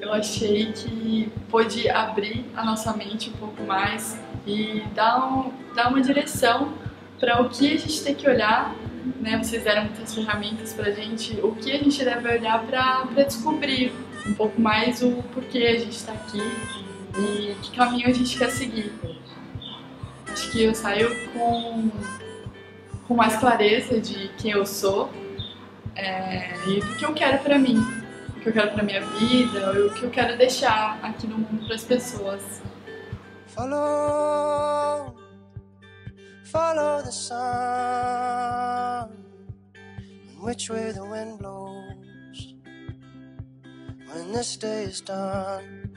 Eu achei que pôde abrir a nossa mente um pouco mais e dar, um, dar uma direção para o que a gente tem que olhar. Né? Vocês deram muitas ferramentas para a gente, o que a gente deve olhar para descobrir um pouco mais o porquê a gente está aqui e que caminho a gente quer seguir. Acho que eu saio com, com mais clareza de quem eu sou é, e do que eu quero para mim, que eu quero para minha vida, o que eu quero deixar aqui no mundo para as pessoas. Follow, follow the sun, which way the wind blows when this day is done.